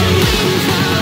Russian